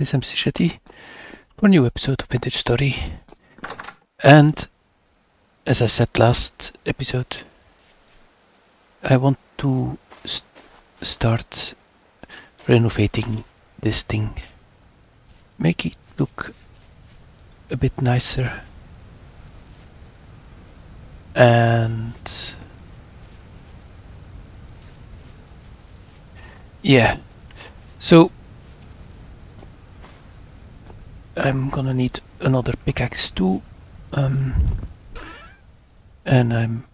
it is MC Shetty for a new episode of Vintage Story. And as I said last episode, I want to st start renovating this thing, make it look a bit nicer. And yeah, so I'm gonna need another pickaxe too. Um, and I'm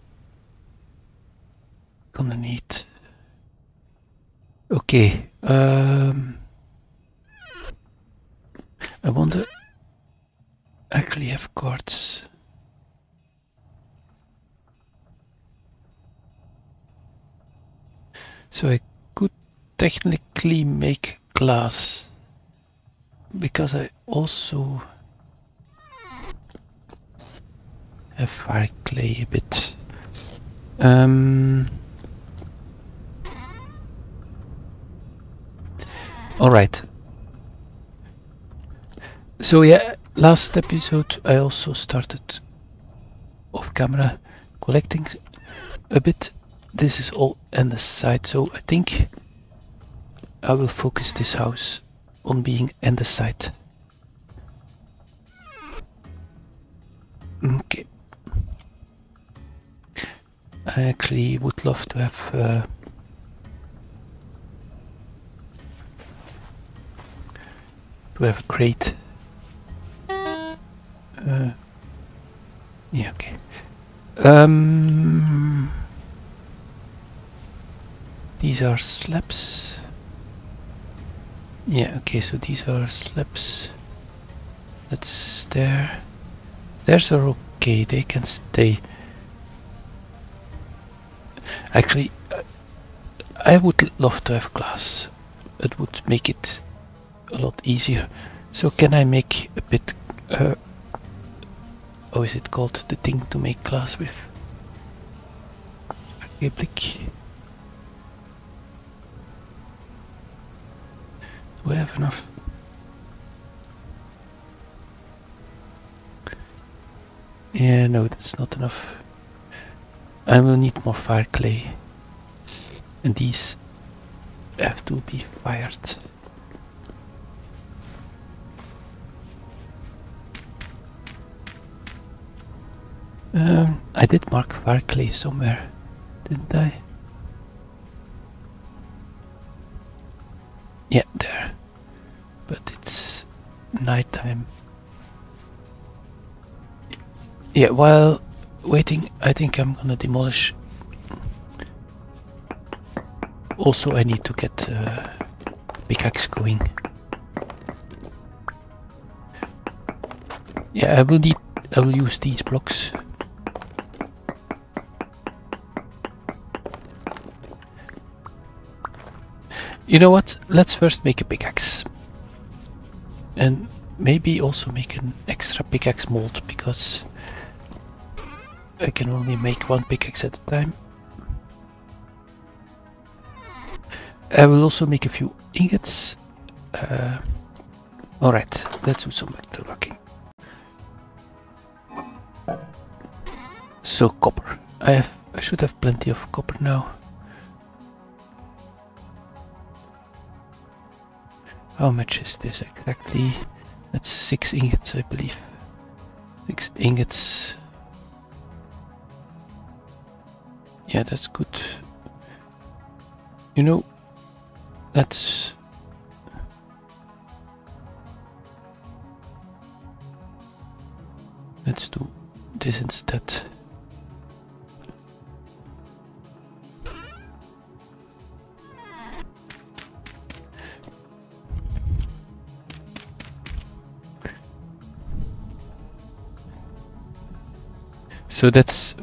gonna need. Okay. Um, I wonder. Actually, have quartz. So I could technically make glass because I also have fire clay a bit. Um, all right. So yeah, last episode I also started off camera collecting a bit. This is all on the side, so I think I will focus this house on being andesite. Okay. I actually would love to have uh, to have a crate. Uh, yeah, okay. Um, these are slabs. Yeah, okay, so these are slabs. That's there. Stairs are okay, they can stay. Actually, I would love to have glass. It would make it a lot easier. So can I make a bit... Uh, is it called? The thing to make glass with? Archeblick. I have enough? Yeah, no, that's not enough. I will need more fire clay. And these have to be fired. Um, I did mark fire clay somewhere, didn't I? Yeah, nighttime. Yeah, while waiting, I think I'm gonna demolish. Also, I need to get uh, pickaxe going. Yeah, I will need. I will use these blocks. You know what? Let's first make a pickaxe. And maybe also make an extra pickaxe mold because I can only make one pickaxe at a time. I will also make a few ingots. Uh, Alright, let's do some metalworking. So copper. I have I should have plenty of copper now. How much is this exactly? That's six ingots, I believe. Six ingots. Yeah, that's good. You know, that's. Let's do this instead. So that's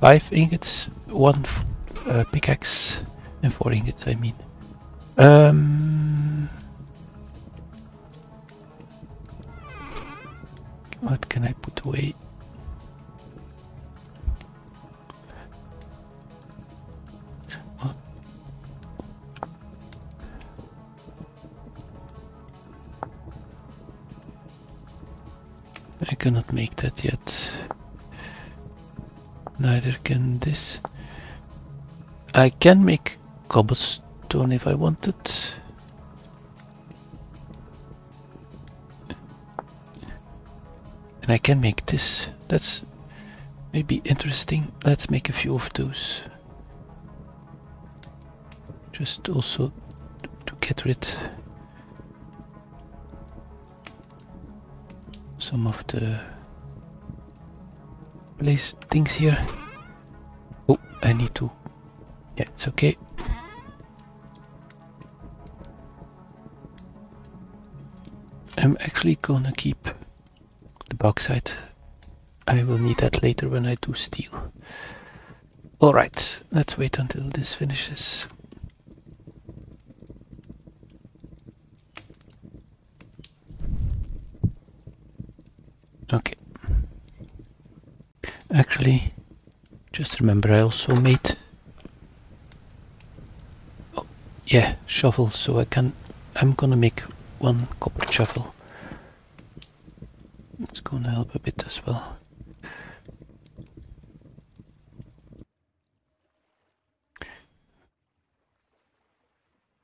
five ingots, one uh, pickaxe, and four ingots. I mean, um, what can I put away? I cannot make that yet. Neither can this. I can make cobblestone if I wanted. And I can make this. That's maybe interesting. Let's make a few of those. Just also to get rid some of the place things here. Oh, I need to. Yeah, it's okay. I'm actually gonna keep the bauxite. I will need that later when I do steel. Alright, let's wait until this finishes. Okay. Just remember I also made oh, yeah, shovel so I can I'm gonna make one copper shovel. It's gonna help a bit as well.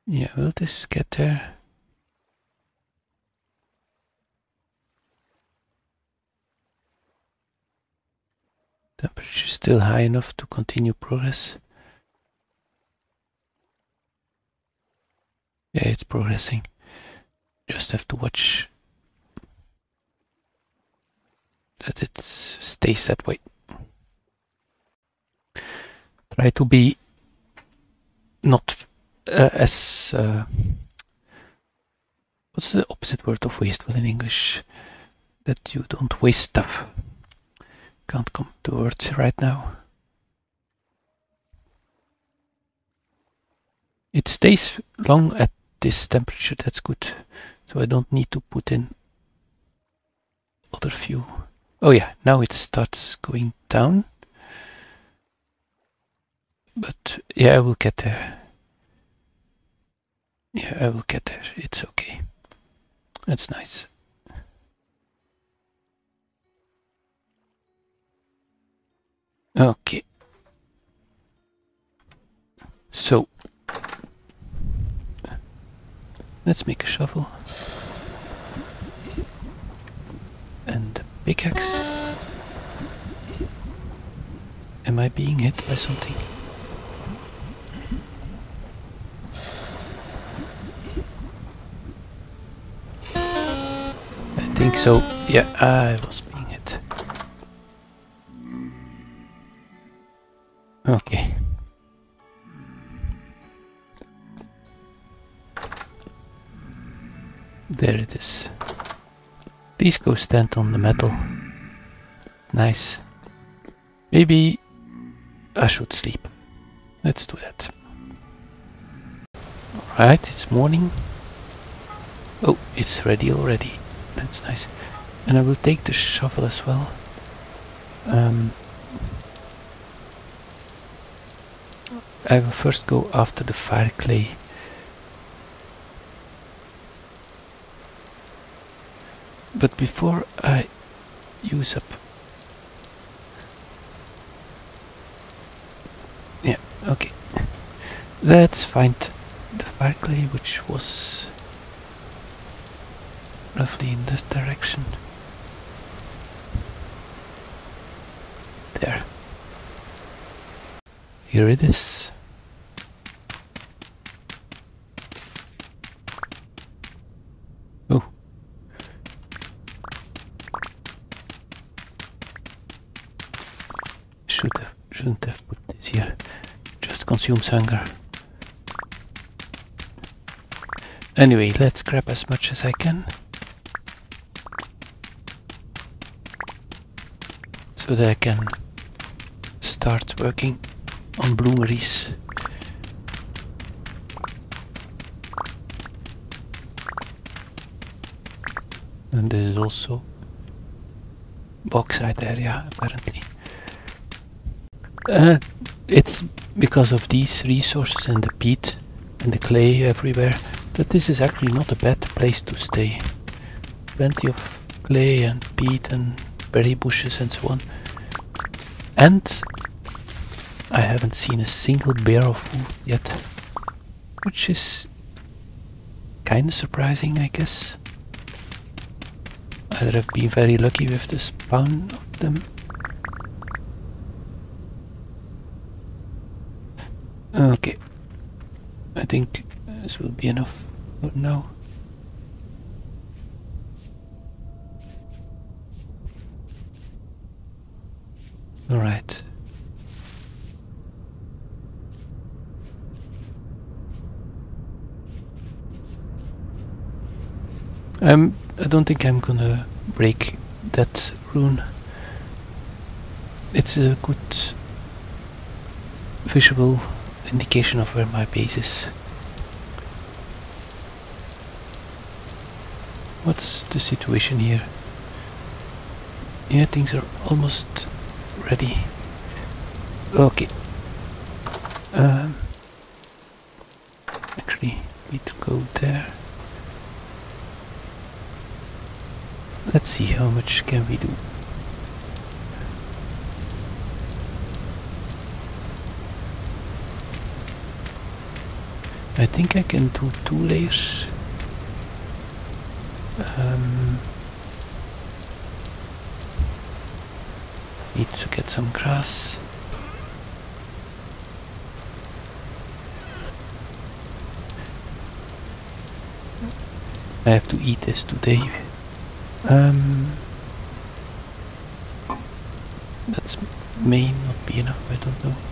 Yeah, will this get there? Temperature is still high enough to continue progress. Yeah, it's progressing. Just have to watch that it stays that way. Try to be not uh, as uh, what's the opposite word of wasteful in English? That you don't waste stuff. Can't come to words right now. It stays long at this temperature, that's good. So I don't need to put in other fuel. Oh yeah, now it starts going down. But yeah, I will get there. Yeah, I will get there. It's okay. That's nice. Okay. So, let's make a shovel. And a pickaxe. Am I being hit by something? I think so. Yeah, I was being hit. Okay. There it is. Please go stand on the metal. Nice. Maybe I should sleep. Let's do that. Alright, it's morning. Oh, it's ready already. That's nice. And I will take the shovel as well. Um, I will first go after the fire clay. But before I use up... Yeah, okay. Let's find the fire clay which was roughly in this direction. There. Here it is. Oh. Should have shouldn't have put this here. Just consumes hunger. Anyway, let's grab as much as I can. So that I can start working on bloomeries. And this is also bauxite area apparently. Uh, it's because of these resources and the peat and the clay everywhere that this is actually not a bad place to stay. Plenty of clay and peat and berry bushes and so on. And I haven't seen a single bear of food yet, which is kind of surprising, I guess. Either I've been very lucky with the spawn of them. Okay, I think this will be enough for now. All right. I'm. I don't think I'm gonna break that rune. It's a good visual indication of where my base is. What's the situation here? Yeah, things are almost ready. Okay. Um, actually, need to go there. Let's see how much can we do. I think I can do two layers. Um, need to get some grass. I have to eat this today. Um, that may not be enough, I don't know.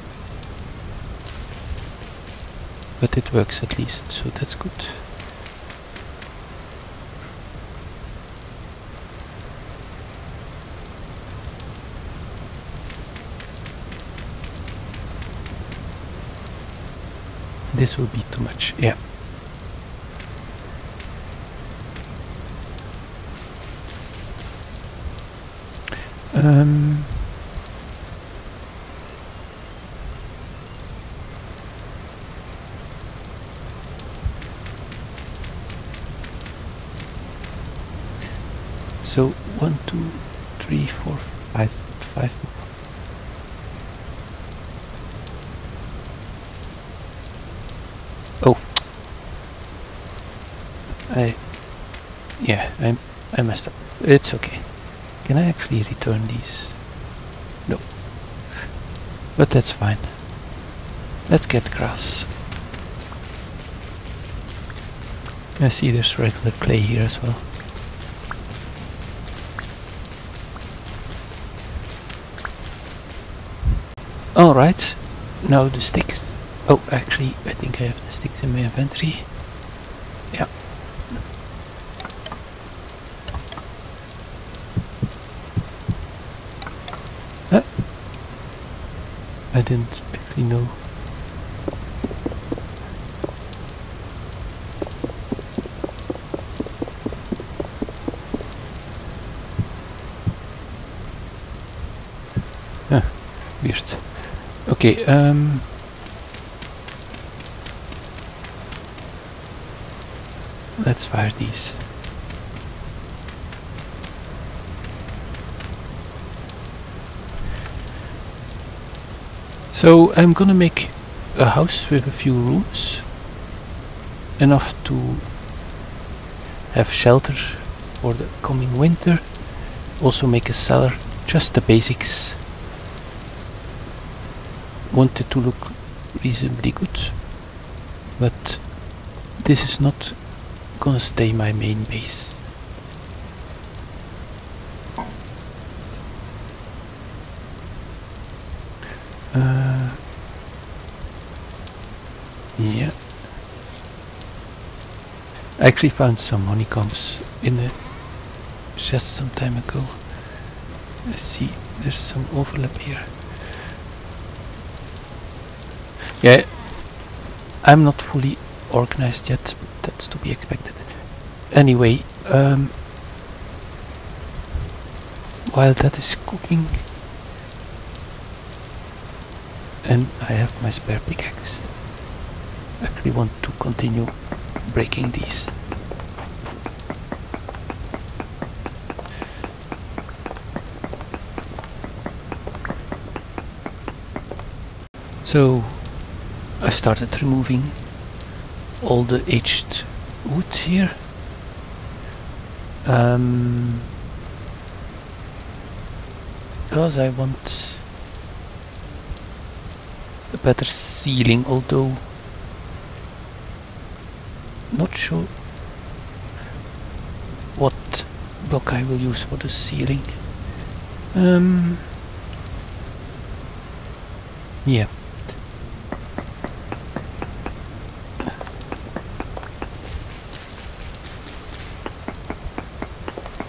But it works at least, so that's good. This will be too much, yeah. Um, so one, two, three, four, five, five. Oh, I, yeah, I, I messed up. It's okay. Can I actually return these? No. But that's fine. Let's get grass. I see there's regular clay here as well. Alright, now the sticks. Oh, actually, I think I have the sticks in my inventory. Didn't actually know. Huh, weird. Okay, um... Let's fire these. So I'm gonna make a house with a few rooms. Enough to have shelter for the coming winter. Also make a cellar, just the basics. Want it to look reasonably good. But this is not gonna stay my main base. Uh, yeah. I actually found some honeycombs in a chest some time ago. See there's some overlap here. Yeah, I'm not fully organized yet, but that's to be expected. Anyway, um, while that is cooking, and I have my spare pickaxe, I actually want to continue breaking these. So I started removing all the aged wood here. Um, because I want a better ceiling, although not sure what block I will use for the ceiling. Um, yeah.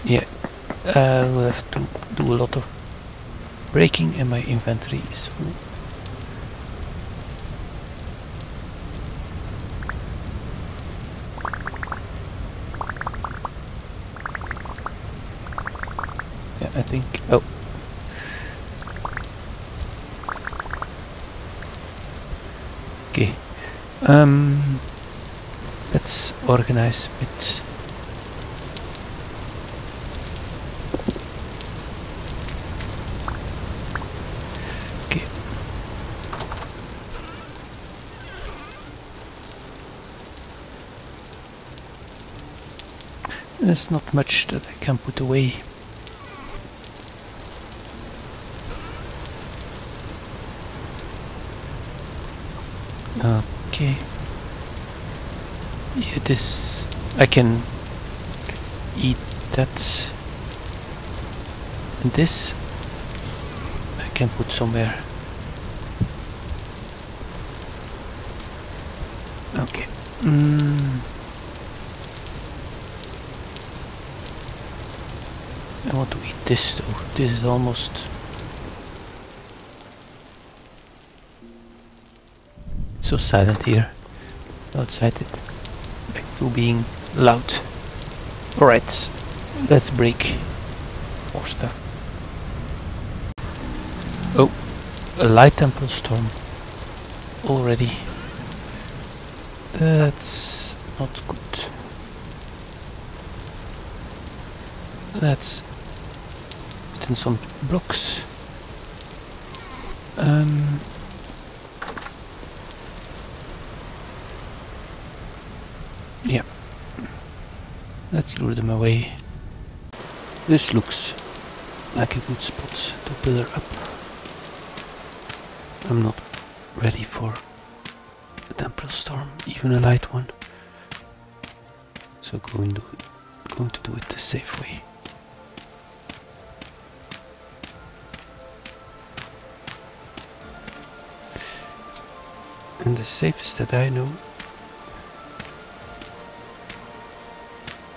Yeah, I will have to do a lot of breaking and my inventory is full. Yeah, I think. Oh. Okay. Um. Let's organize a bit. Okay. There's not much that I can put away. Okay. Yeah, this I can eat that. And this I can put somewhere. Okay. Mm. I want to eat this. This is almost It's so silent here. Outside it's back to being loud. Alright, let's break stuff. Oh, a light temporal storm already. That's not good. Let's some blocks. Um, Yeah. Let's lure them away. This looks like a good spot to pillar up. I'm not ready for a temporal storm, even a light one. So going to going to do it the safe way. And the safest that I know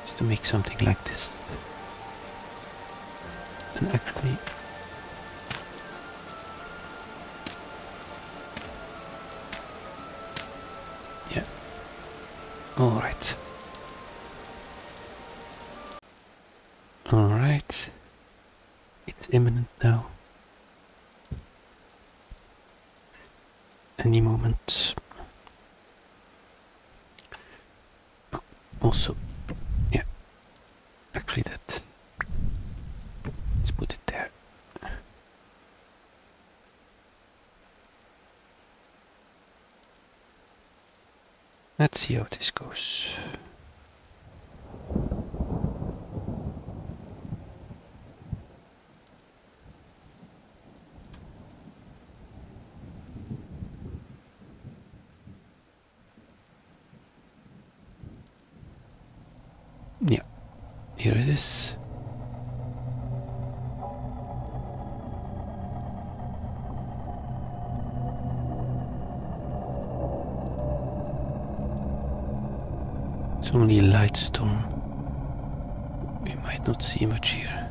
is to make something like this. And actually Yeah. Alright. Alright. It's imminent now. Any moment. Oh, also, yeah. Actually, that. Let's put it there. Let's see how this goes. Yeah, here it is. It's only a light storm. We might not see much here.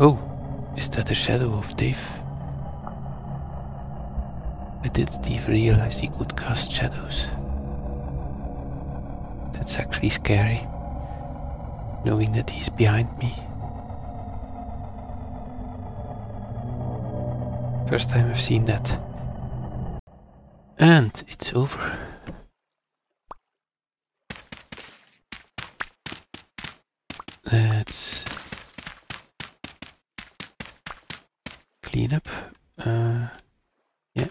Oh, is that the shadow of Dave? I didn't even realize he could cast shadows. That's actually scary, knowing that he's behind me. First time I've seen that. And it's over. Let's clean up. Uh, yeah.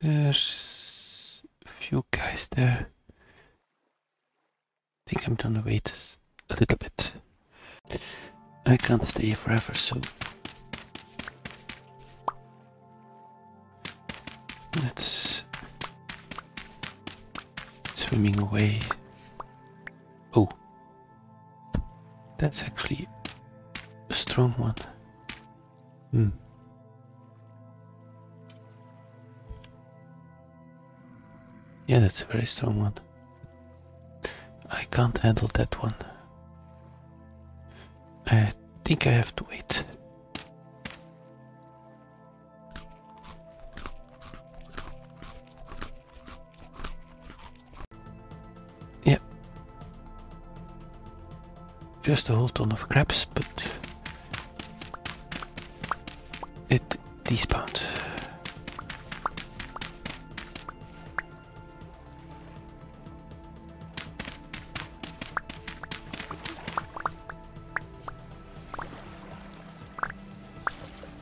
There's a few guys there. I think I'm gonna wait a little bit. I can't stay forever, so let's swimming away. Oh, that's actually a strong one. Hmm. Yeah, that's a very strong one. I can't handle that one. I think I have to wait. Just a whole ton of crabs, but it despawned.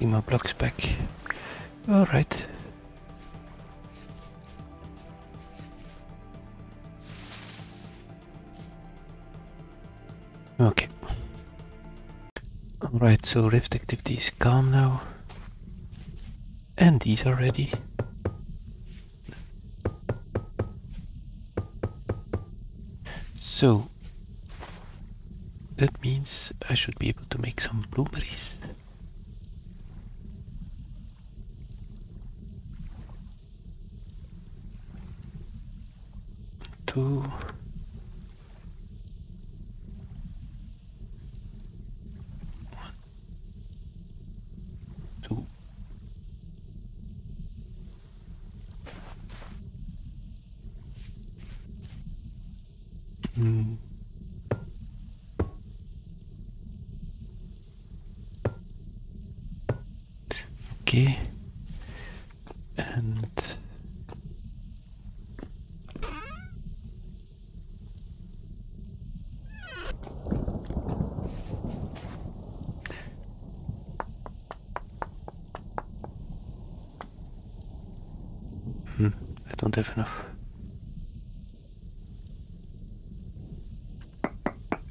My blocks back. So rift activity is calm now. And these are ready. So that means I should be able to make some bloomeries. Two. One. Two. Hmm. Okay. And Hmm, I don't have enough.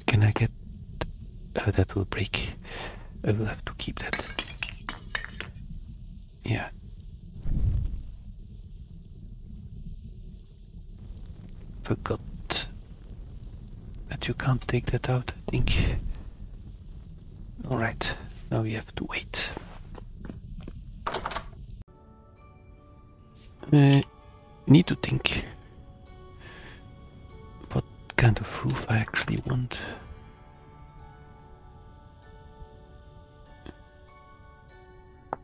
Can I get... Oh, that will break. I will have to keep that. Yeah. Forgot that you can't take that out, I think. Alright, now we have to wait. I need to think what kind of roof I actually want.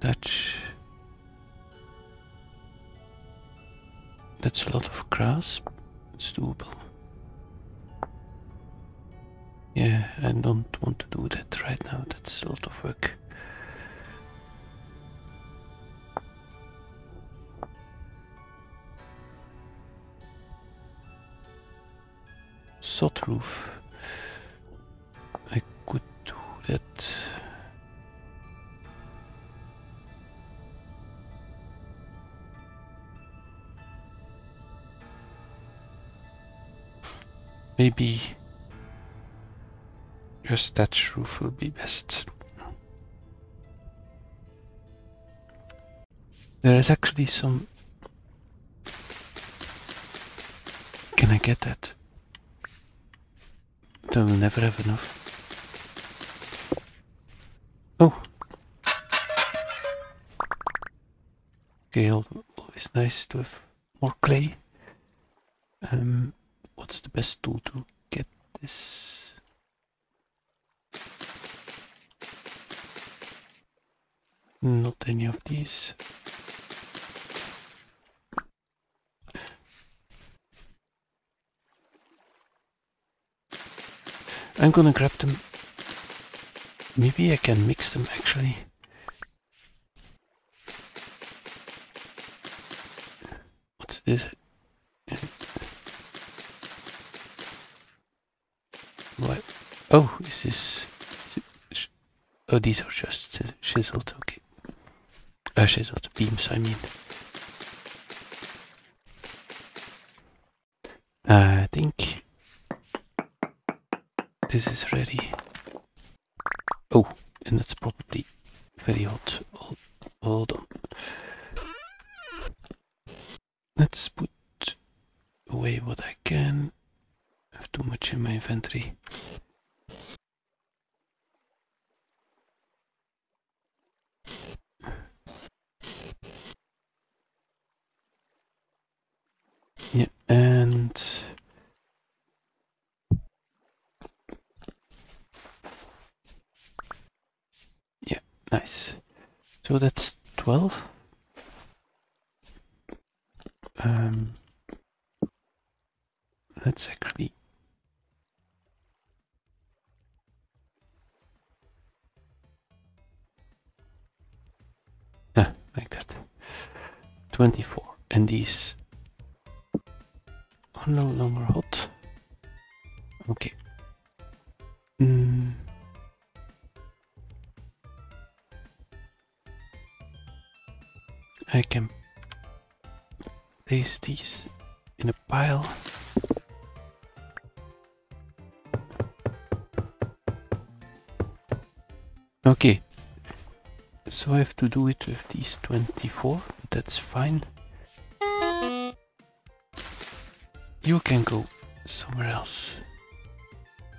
Dutch. That's a lot of grass. Maybe just that roof will be best. There is actually some. Can I get that? Then we'll never have enough. Oh. Okay, always nice to have more clay. Um, what's the best tool to get this? Not any of these. I'm gonna grab them. Maybe I can mix them actually. What's this? Oh, is this Oh, these are just chiseled, okay. Uh, chiseled beams, I mean. I think this is ready. Oh, and that's probably very hot. Hold, hold on. Let's put away what I can. I have too much in my inventory. Yeah, and yeah, nice. So that's 12. Um, let's actually ah, like that. 24 and these are no longer hot. Okay. Mm. I can place these in a pile. Okay, so I have to do it with these 24, that's fine. You can go somewhere else.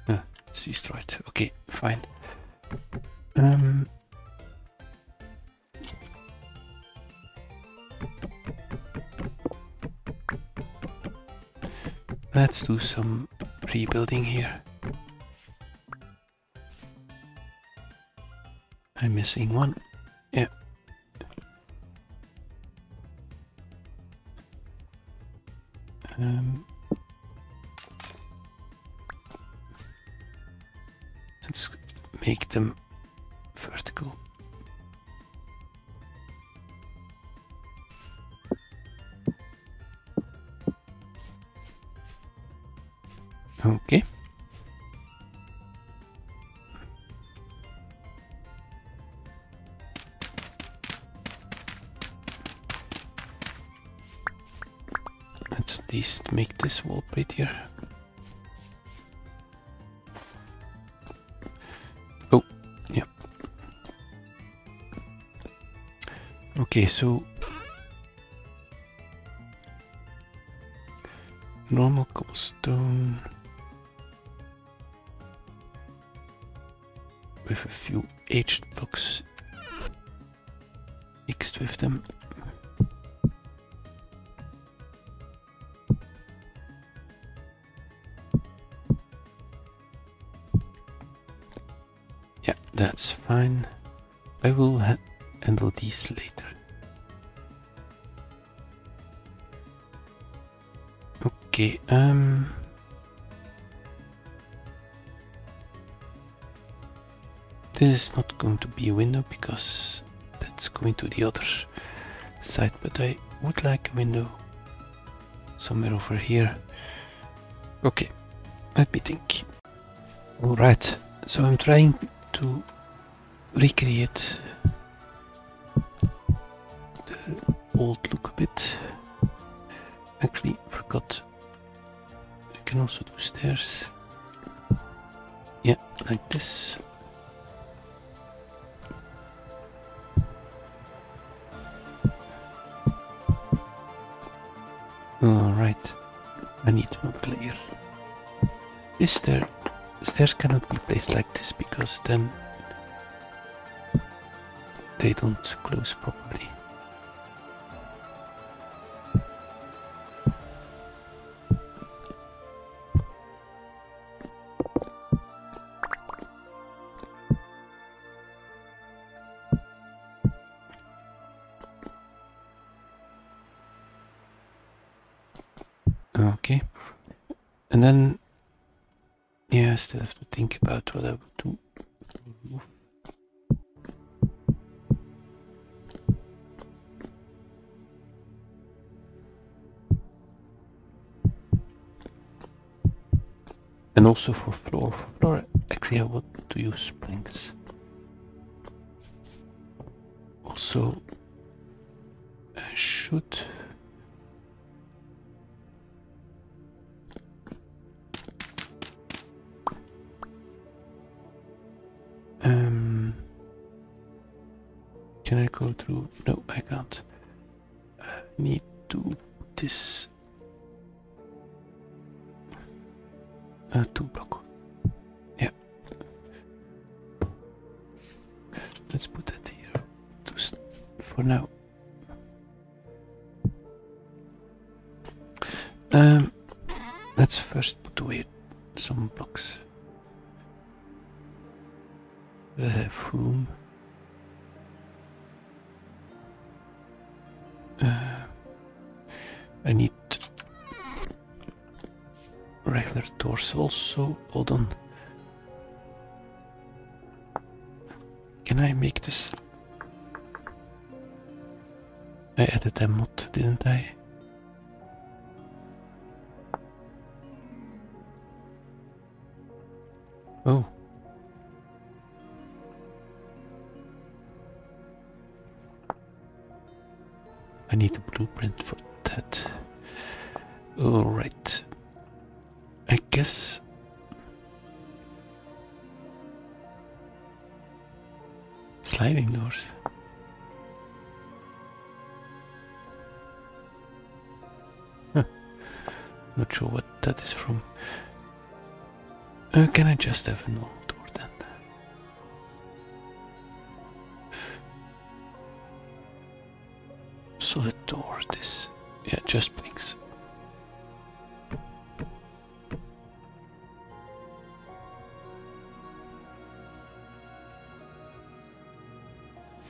Uh, it's destroyed. Okay, fine. Um, let's do some rebuilding here. I'm missing one. Yeah. Um, let's make them Okay. Let's at least make this wall prettier. Oh, yeah. Okay, so normal because that's going to the other side, but I would like a window somewhere over here. Okay, let me think. Alright, so I'm trying to recreate the old look a bit. Alright, I need another layer. This stair, stairs cannot be placed like this because then they don't close properly. Then, yeah, I still have to think about what I would do. And also for floor. For floor, actually, I want to use planks. First put some blocks we have room uh, I need regular doors also. Hold on. Can I make this? I added a mod, didn't I? Have a normal door then? Solid door, this. Yeah, just blinks.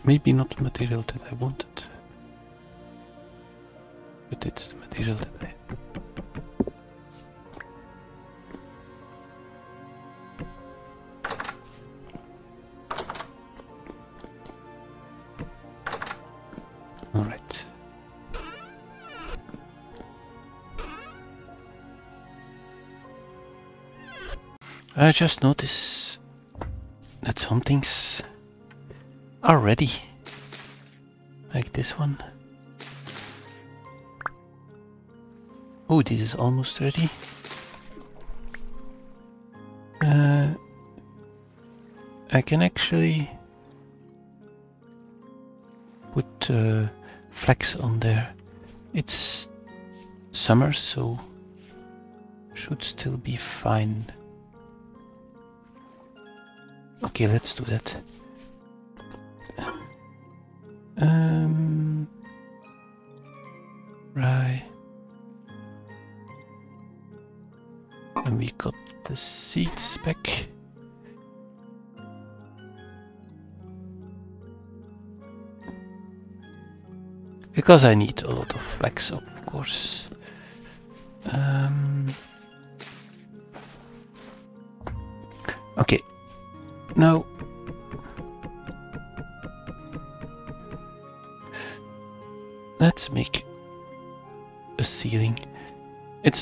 Maybe not the material that I wanted. But it's the material that I. I just noticed that some things are ready. Like this one. Oh, this is almost ready. Uh, I can actually put uh, flags on there. It's summer, so should still be fine. Okay, let's do that. Um, right. And we got the seats back. Because I need a lot of flax, of course.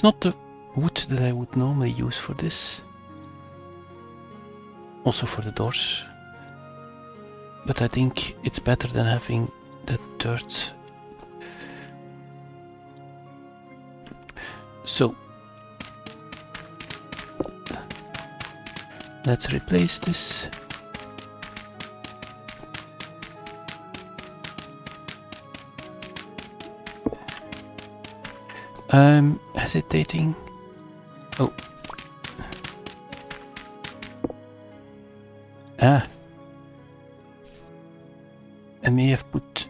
Not the wood that I would normally use for this. Also for the doors. But I think it's better than having that dirt. So let's replace this. I'm hesitating. Oh. Ah. I may have put.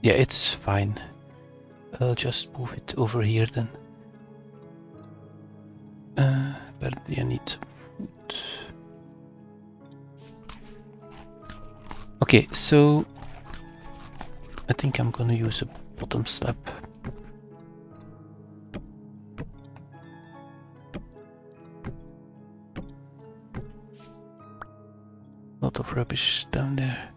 Yeah, it's fine. I'll just move it over here then. Uh, apparently I need some food. Okay, so I think I'm gonna use a bottom slab. rubbish down there.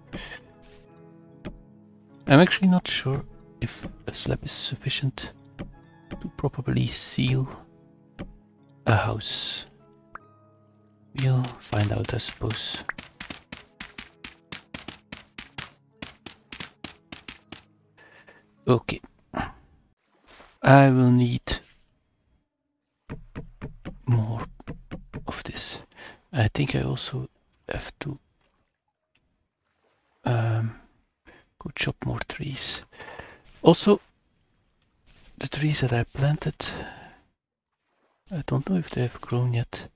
I'm actually not sure if a slab is sufficient to properly seal a house. We'll find out, I suppose. Okay. I will need more of this. I think I also have to chop more trees. Also, the trees that I planted, I don't know if they have grown yet.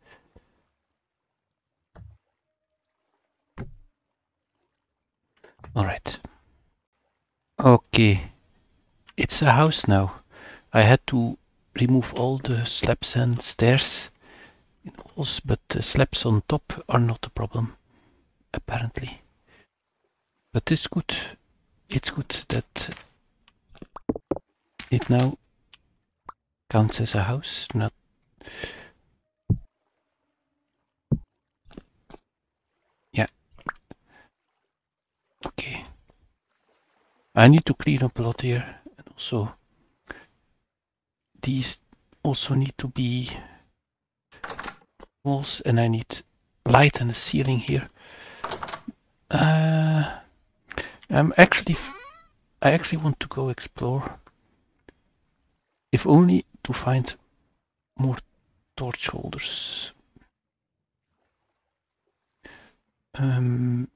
All right. Okay. It's a house now. I had to remove all the slabs and stairs in walls, but the slabs on top are not a problem, apparently. But this good. It's good that it now counts as a house, not yeah. Okay. I need to clean up a lot here and also these also need to be walls and I need light and a ceiling here. Uh, I'm actually, I actually want to go explore. If only to find more torch holders. Um,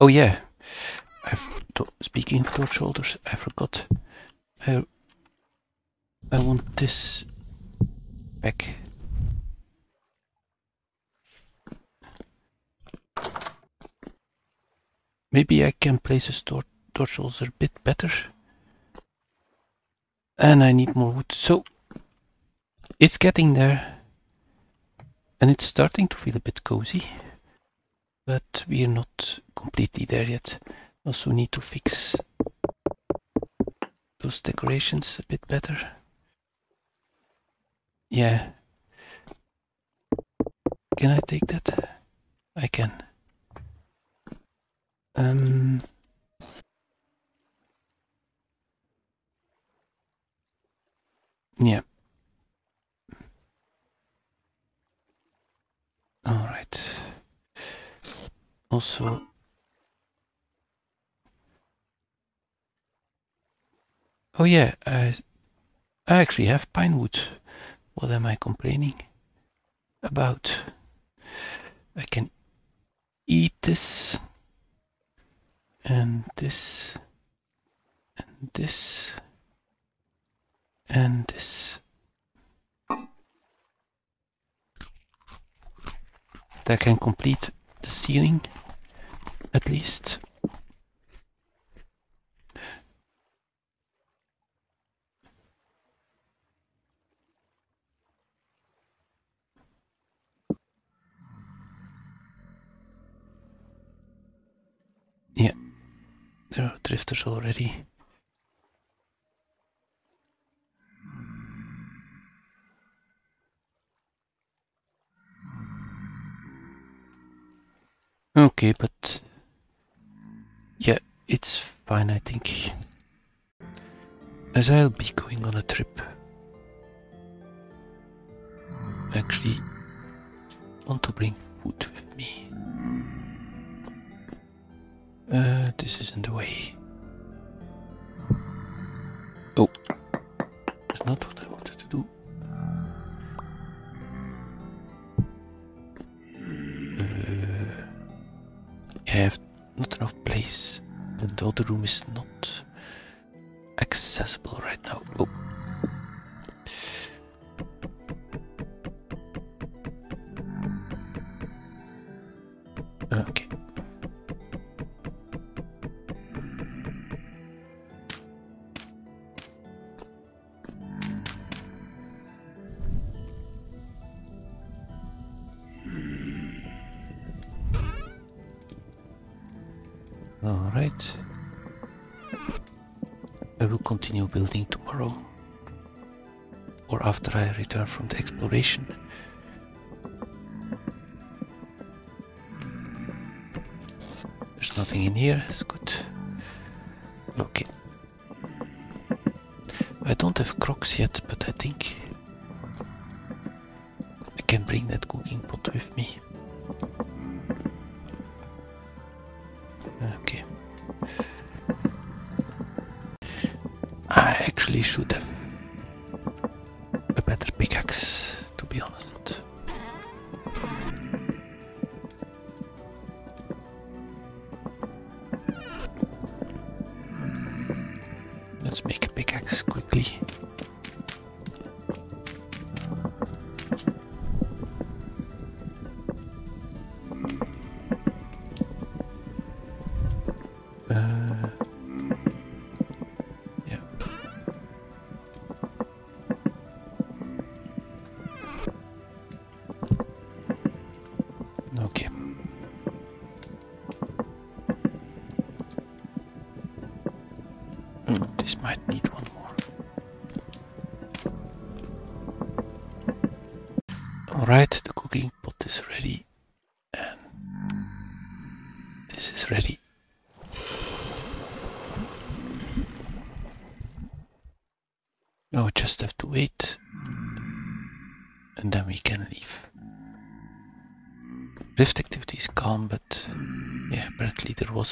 oh yeah, I've speaking of torch holders, I forgot. I I want this back. Maybe I can place a torch a bit better. And I need more wood. So it's getting there. And it's starting to feel a bit cozy. But we are not completely there yet. Also need to fix those decorations a bit better. Yeah. Can I take that? I can. Um. Yeah. All right. Also, oh yeah, I, I actually have pine wood. What am I complaining about? I can eat this and this and this and this. That can complete the ceiling at least. Yeah, there are drifters already. Okay, but yeah, it's fine, I think. As I'll be going on a trip, actually want to bring food this isn't the way. From the exploration. There's nothing in here, it's good. Okay. I don't have crocks yet, but I think pickaxe quickly.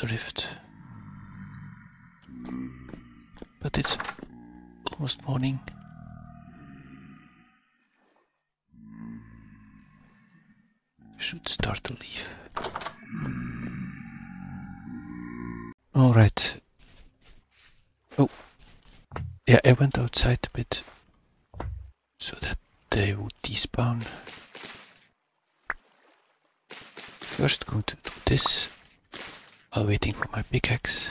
A rift. But it's almost morning. Should start to leave. Alright. Oh. Yeah, I went outside a bit so that they would despawn. First going to do this while waiting for my pickaxe.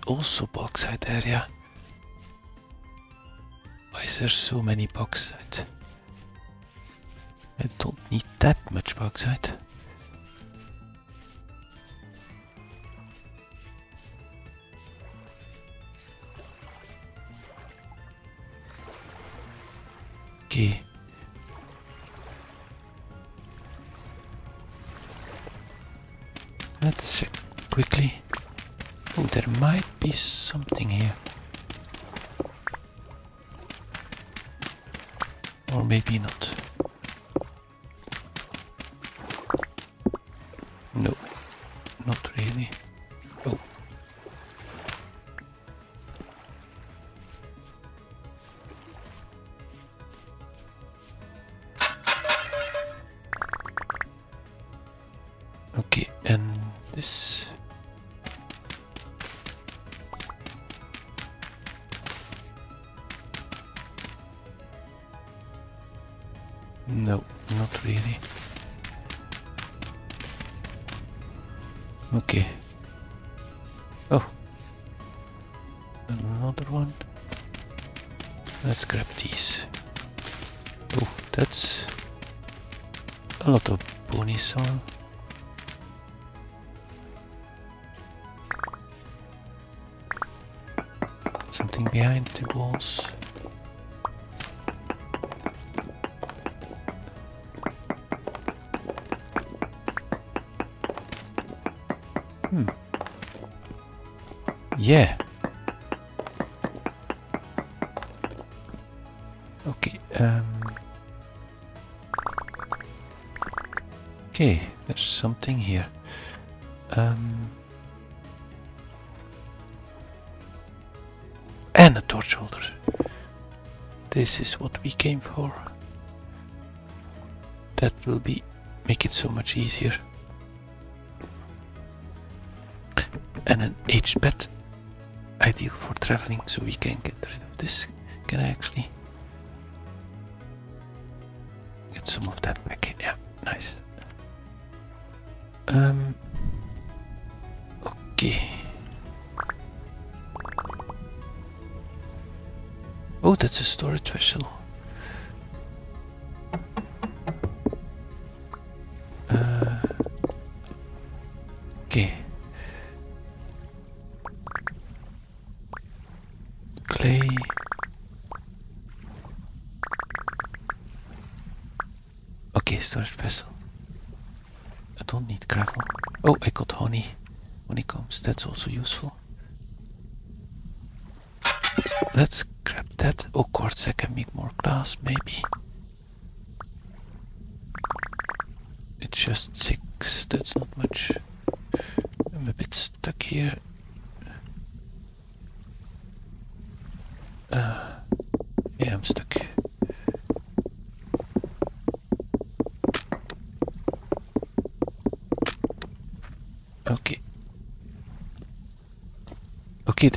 Also bauxite area. Why is there so many bauxite? I don't need that much bauxite. Okay. Oh, there might be something here. Or maybe not. Something here. Um. And a torch holder. This is what we came for. That will be make it so much easier. and an aged pet ideal for traveling so we can get rid of this can I actually get some of that um okay. Oh that's a storage vessel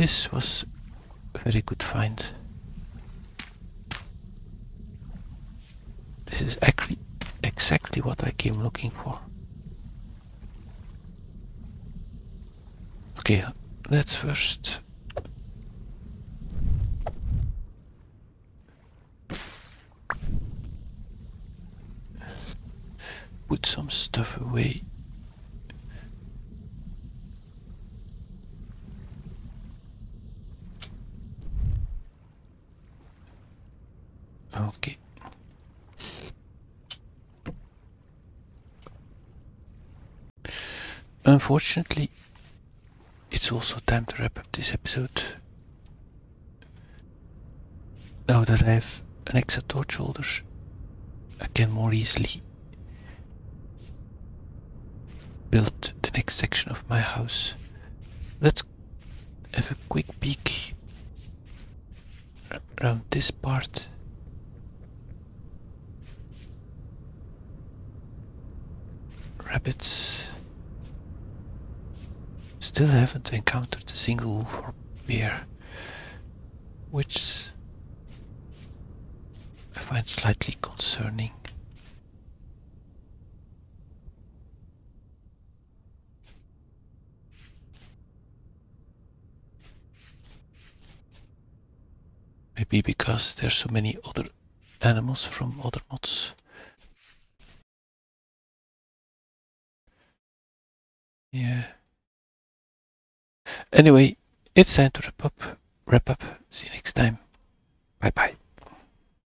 this was a very good find. This is actually exactly what I came looking for. Okay, let's first put some stuff away Unfortunately, it's also time to wrap up this episode. Now that I have an extra torch holder, I can more easily build the next section of my house. Let's have a quick peek around this part. Rabbits. Still haven't encountered a single wolf or bear, which I find slightly concerning. Maybe because there's so many other animals from other mods. Yeah. Anyway, it's time to wrap up. Wrap up. See you next time. Bye bye.